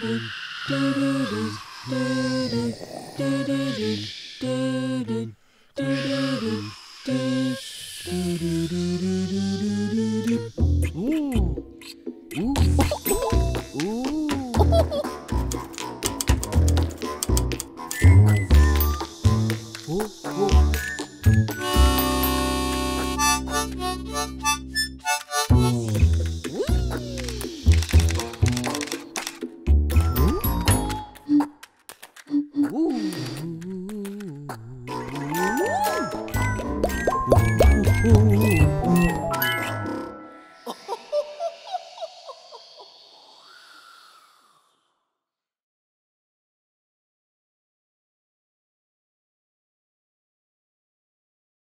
Ooh. Ooh. Ooh. Ooh.